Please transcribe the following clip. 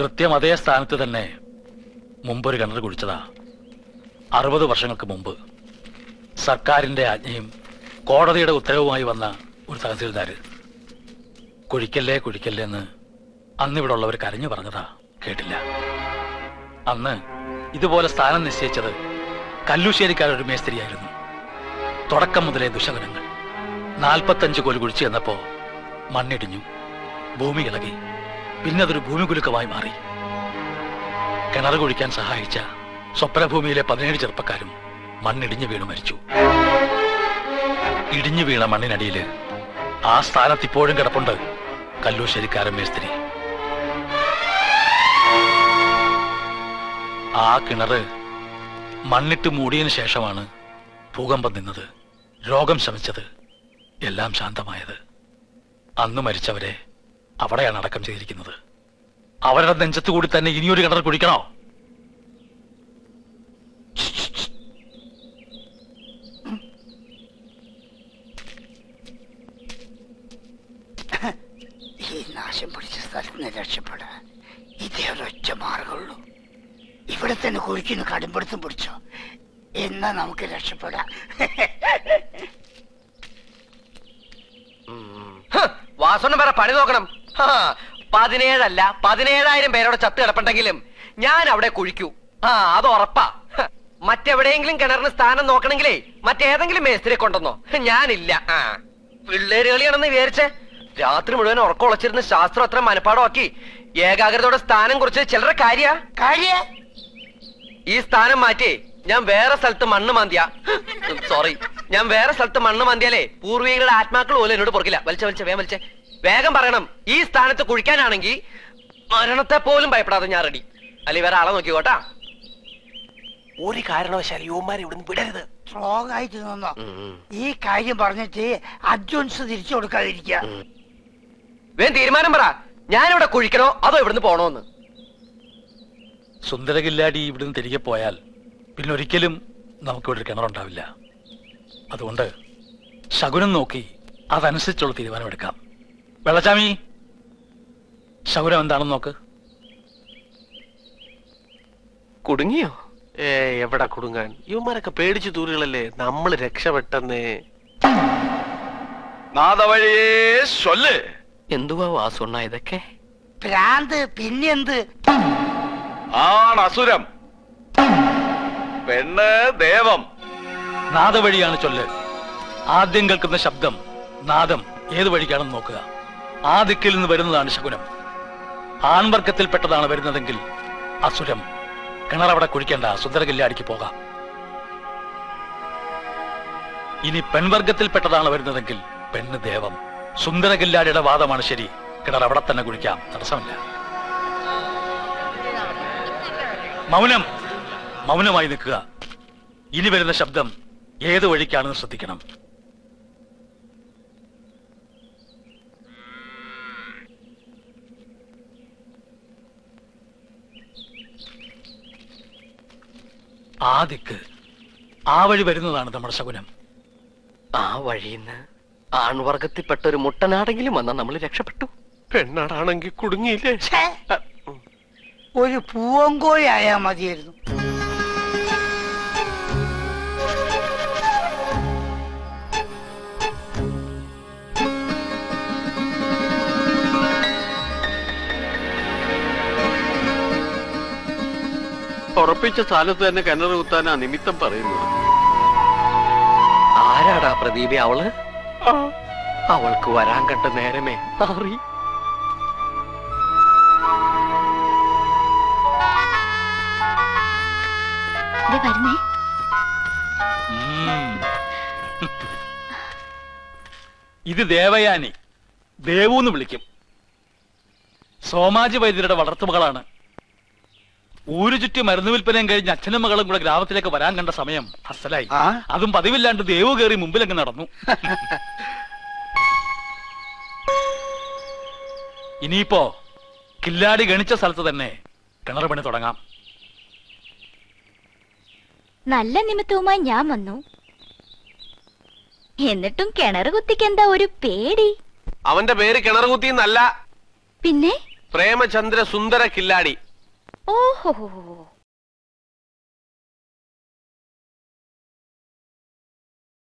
കൃത്യം അതേ സ്ഥാനത്ത് തന്നെ മുമ്പൊരു കിണർ കുഴിച്ചതാ. അറുപത് വർഷങ്ങൾക്ക് മുമ്പ്. സർക്കാരിന്റെ ആജ്ഞയും കോടതിയുടെ ഉത്തരവുമായി വന്ന ഒരു തഹസീൽദാർ കുഴിക്കല്ലേ കുഴിക്കല്ലേ എന്ന് അന്നിവിടെ ഉള്ളവർ കരഞ്ഞു പറഞ്ഞതാ. കേട്ടില്ല. അന്ന് ഇതുപോലെ സ്ഥാനം നിശ്ചയിച്ചത് കല്ലുശ്ശേരിക്കാരൊരു മേസ്ത്രിയായിരുന്നു തുടക്കം മുതലേ ദുശകനങ്ങൾ. നാൽപ്പത്തഞ്ച് കോൽ കുഴിച്ചു എന്നപ്പോൾ മണ്ണിടിഞ്ഞു. ഭൂമി ഇളകി. പിന്നെ അതൊരു ഭൂമികുലുക്കമായി മാറി. കിണർ കുഴിക്കാൻ സഹായിച്ച സ്വപ്നഭൂമിയിലെ പതിനേഴ് ചെറുപ്പക്കാരും മണ്ണിടിഞ്ഞു വീണു മരിച്ചു. ഇടിഞ്ഞു വീണ മണ്ണിനടിയിൽ ആ സ്ഥാനത്ത് ഇപ്പോഴും കിടപ്പുണ്ട് കല്ലൂശ്ശേരിക്കാരൻ മേസ്ത്രി. ആ കിണറ് മണ്ണിട്ട് മൂടിയതിനു ശേഷമാണ് ഭൂകമ്പം നിന്നത്. രോഗം ശമിച്ചത് എല്ലാം ശാന്തമായത്. അന്ന് മരിച്ചവരെ അവിടെയാണ് അടക്കം ചെയ്തിരിക്കുന്നത്. അവരുടെ നെഞ്ചത്ത് കൂടി തന്നെ ഇനിയൊരു കിണർ കുടിക്കണോ ഈ നാശം പിടിച്ച സ്ഥലത്ത് നിന്ന് രക്ഷപ്പെടാൻ ഇതേ ഒരൊറ്റ മാർഗമുള്ളൂ. ഇവിടെ തന്നെ കുഴിക്കുന്ന കടുംപിടുത്തം പിടിച്ചോ. എന്നാ നമുക്ക് രക്ഷപ്പെടാം. വാസോനം വേറെ പണി നോക്കണം. ഹാ, പതിനേഴല്ല പതിനേഴായിരം പേരോടെ ചത്ത് കിടപ്പുണ്ടെങ്കിലും ഞാൻ അവിടെ കുഴിക്കൂ. ആ അത് ഉറപ്പാ. ഹ, മറ്റെവിടെയെങ്കിലും കിണറിന് സ്ഥാനം നോക്കണെങ്കിലേ മറ്റേതെങ്കിലും മേസ്ത്രിയെ കൊണ്ടുവന്നോ. ഞാനില്ല. ആ പിള്ളേര് കളിയാണെന്ന് വിചാരിച്ചേ. രാത്രി മുഴുവൻ ഉറക്കമുളച്ചിരുന്ന് ശാസ്ത്രം അത്ര മനപ്പാടമാക്കി ഏകാഗ്രതയോടെ സ്ഥാനം കുറിച്ച് ചിലരുടെ കാര്യ? കാര്യ? ഈ സ്ഥാനം മാറ്റി ഞാൻ വേറെ സ്ഥലത്ത് മണ്ണ് മാന്തിയ. സോറി ഞാൻ വേറെ സ്ഥലത്ത് മണ്ണ് മന്തിയാലേ പൂർവികളുടെ ആത്മാക്കൾ പോലും എന്നോട് പൊറക്കില്ല. വലിച്ച വലിച്ച വേഗം വലിച്ച. വേഗം പറയണം. ഈ സ്ഥാനത്ത് കുഴിക്കാനാണെങ്കിൽ മരണത്തെ പോലും ഭയപ്പെടാതെ ഞാൻ റെഡി അല്ലെ വേറെ ആളെ നോക്കിക്കോട്ടാ ഒരു കാരണവശാലും യുവമാരെ ഇവിടുന്ന് വിടരുത്. സ്ട്രോങ് ആയിട്ട് നിന്നോ ഈ കാര്യം പറഞ്ഞിട്ട് അഡ്വൻസ് തിരിച്ചു കൊടുക്കാതിരിക്കുക. വേഗം തീരുമാനം പറ. ഞാനിവിടെ കുഴിക്കണോ അതോ ഇവിടുന്ന് പോണോന്ന്? സുന്ദരകില്ലാടി ഇവിടുന്ന് തിരികെ പോയാൽ പിന്നെ ഒരിക്കലും നമുക്കിവിടെ ഒരു കിണറുണ്ടാവില്ല. അതുകൊണ്ട് ശകുനം നോക്കി അതനുസരിച്ചുള്ള തീരുമാനമെടുക്കാം. വെള്ളച്ചാമി ശകുനം എന്താണെന്ന് നോക്ക്. കുടുങ്ങിയോ? ഏ എവിടെ കുടുങ്ങാൻ? ഇവന്മാരൊക്കെ പേടിച്ചു തൂറുകളല്ലേ നമ്മൾ രക്ഷപ്പെട്ടെന്നേ. നാദവഴിയേ ചൊല്ല്. എന്തുവാ വാസുണ്ണ ഇതൊക്കെ? ഭ്രാന്ത് പിന്നെന്ത്? ആണ് അസുരം പെണ്ണ് ദേവം. നാദവഴിയാണ് ചൊല്ല്. ആദ്യം കേൾക്കുന്ന ശബ്ദം നാദം ഏത് വഴിക്കാണെന്ന് നോക്കുക. ആ ദിക്കിൽ നിന്ന് വരുന്നതാണ് ശകുനം. ആൺവർഗത്തിൽപ്പെട്ടതാണ് വരുന്നതെങ്കിൽ അസുരം. കിണറവിടെ കുഴിക്കേണ്ട സുന്ദരകില്ലാടിക്ക് പോകാം. ഇനി പെൺവർഗത്തിൽപ്പെട്ടതാണ് വരുന്നതെങ്കിൽ പെണ്ണ് ദേവം. സുന്ദരകില്ലാടിയുടെ വാദമാണ് ശരി. കിണർ അവിടെ തന്നെ കുഴിക്കാം. തടസ്സമില്ല. മൗനം. മൗനമായി നിൽക്കുക. ഇനി വരുന്ന ശബ്ദം ഏത് വഴിക്കാണെന്ന് ശ്രദ്ധിക്കണം. ആ ദിക്ക് ആ വഴി വരുന്നതാണ് നമ്മുടെ ശകുനം. ആ വഴിന്ന് ആൺവർഗത്തിൽപ്പെട്ട ഒരു മുട്ടനാടെങ്കിലും വന്നാൽ നമ്മൾ രക്ഷപ്പെട്ടു. പെണ്ണാടാണെങ്കിൽ കുടുങ്ങിയില്ലേ? ഒരു പൂവങ്കോഴി ആയാ മതിയായിരുന്നു. ഉറപ്പിച്ച സ്ഥാനത്ത് തന്നെ കിണർ കുത്താനാ നിമിത്തം പറയുന്നത്. ആരാടാ പ്രദീപ അവൾ? അവൾക്ക് വരാൻ കണ്ട നേരമേ അറി ഇത് ദേവയാനി. ദേവു എന്ന് വിളിക്കും. സോമാജി വൈദ്യരുടെ വളർത്തുമകളാണ്. ഊരു ചുറ്റി മരുന്ന് വിൽപ്പനയും കഴിഞ്ഞ് അച്ഛനും മകളും കൂടെ ഗ്രാമത്തിലേക്ക് വരാൻ കണ്ട സമയം അസലായി. ആ? അതും പതിവില്ലാണ്ട് ദേവു കയറി മുമ്പിലങ്ങ് നടന്നു. ഇനിയിപ്പോ കില്ലാടി ഗണിച്ച സ്ഥലത്ത് തന്നെ കിണർ പണി തുടങ്ങാം. നല്ല നിമിത്തവുമായി ഞാൻ വന്നു. എന്നിട്ടും കിണറ് കുത്തിക്ക് എന്താ ഒരു പേടി? അവന്റെ പേര് കിണർ കുത്തി പിന്നെ? പ്രേമചന്ദ്ര സുന്ദര കില്ലാടി. Oh!